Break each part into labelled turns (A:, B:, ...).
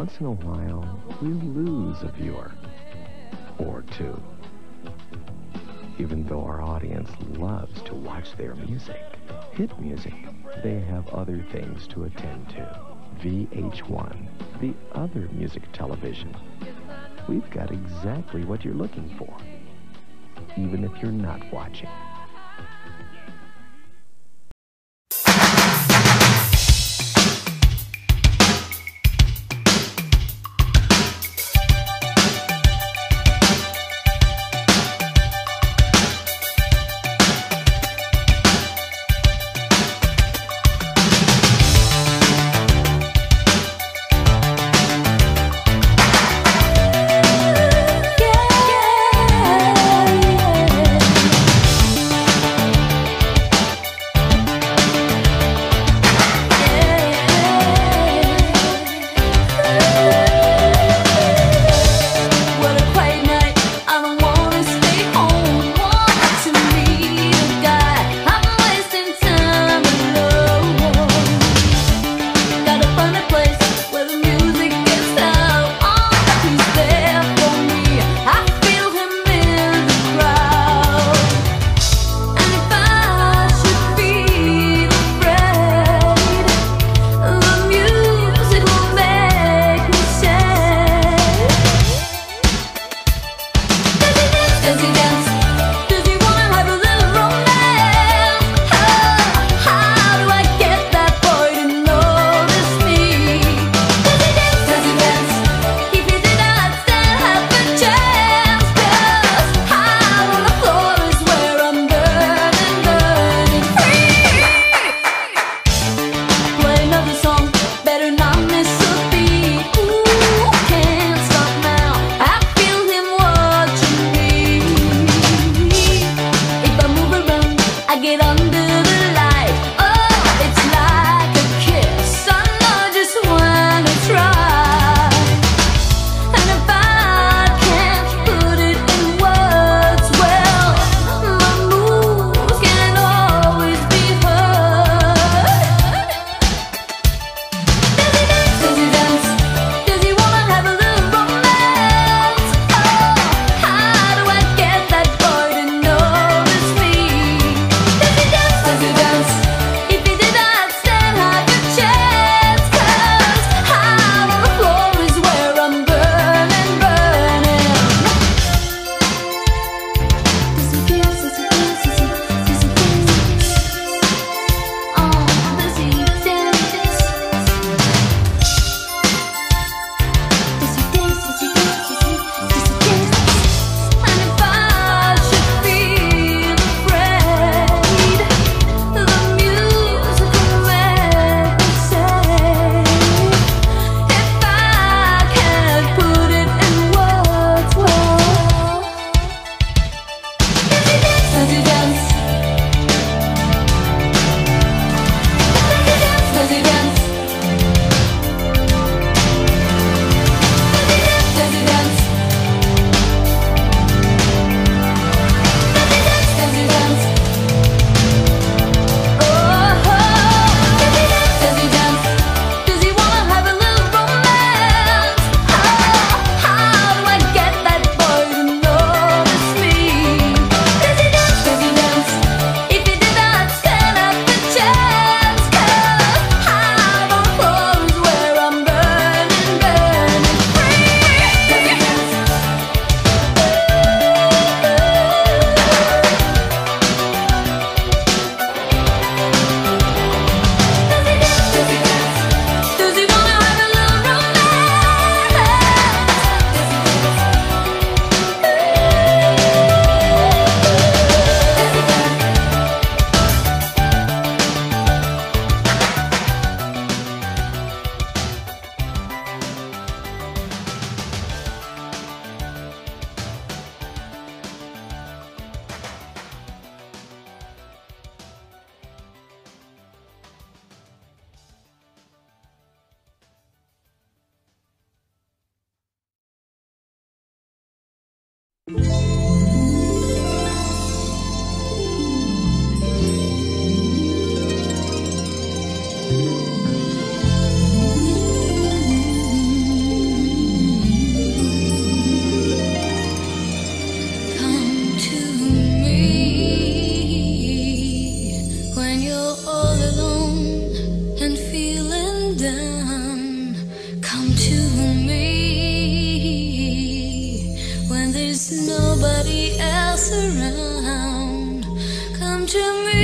A: once in a while, we lose a viewer or two. Even though our audience loves to watch their music, hit music, they have other things to attend to. VH1, the other music television. We've got exactly what you're looking for, even if you're not watching. Música else around. Come to me.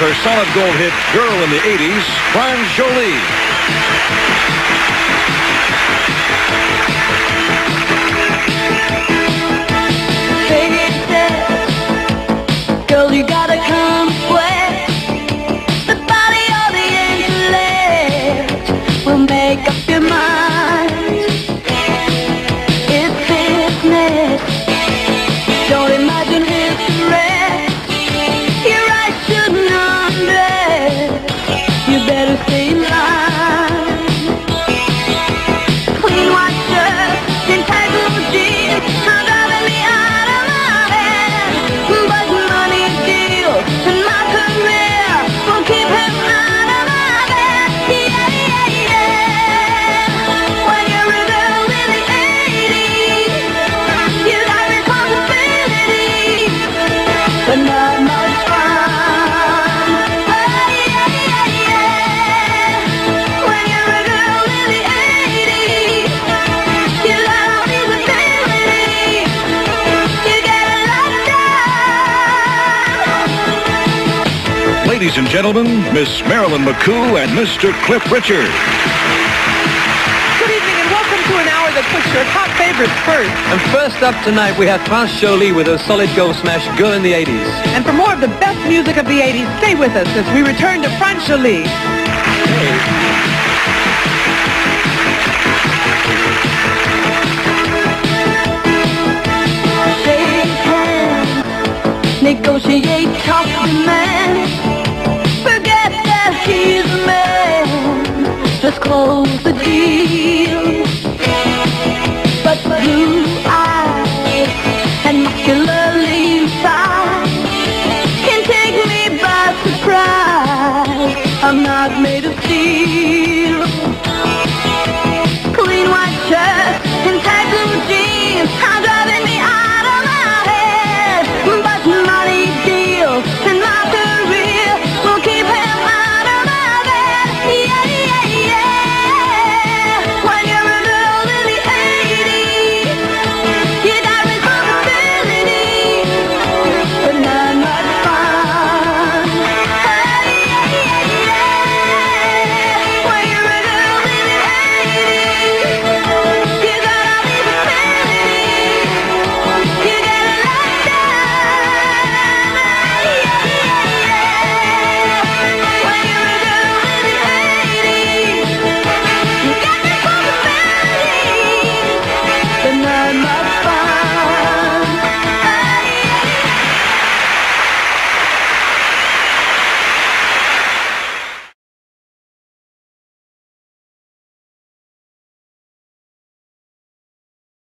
A: With her solid gold hit, Girl in the 80s, France Joli.
B: Ladies and gentlemen, Miss Marilyn McCoo and Mr. Cliff Richard.
C: Good evening and welcome to an hour that puts your top favorites first.
D: And first up tonight, we have France Joli with her solid gold smash, Girl in the 80s.
C: And for more of the best music of the 80s, stay with us as we return to France Joli.
A: Shake hands, negotiate, talk to man. close the deal. But you